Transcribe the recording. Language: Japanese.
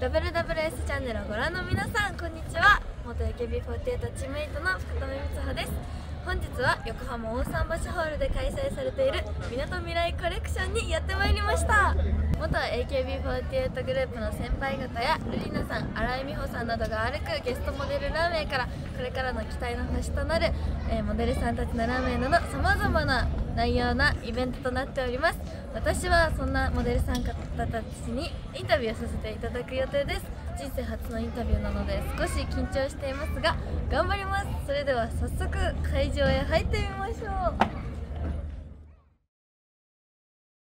WWS チャンネルをご覧の皆さんこんにちは。元 AKB48 チームメイトの福留光葉です。本日は横浜大桟橋ホールで開催されているみなとみらいコレクションにやってまいりました。元 AKB48 グループの先輩方やルリナさん新井美穂さんなどが歩くゲストモデルラーメンからこれからの期待の星となる、えー、モデルさんたちのラーメンなどさまざまな内容なイベントとなっております。私はそんなモデルさん方たちにインタビューさせていただく予定です。人生初のインタビューなので少し緊張していますが頑張ります。それでは早速会場へ入ってみましょう。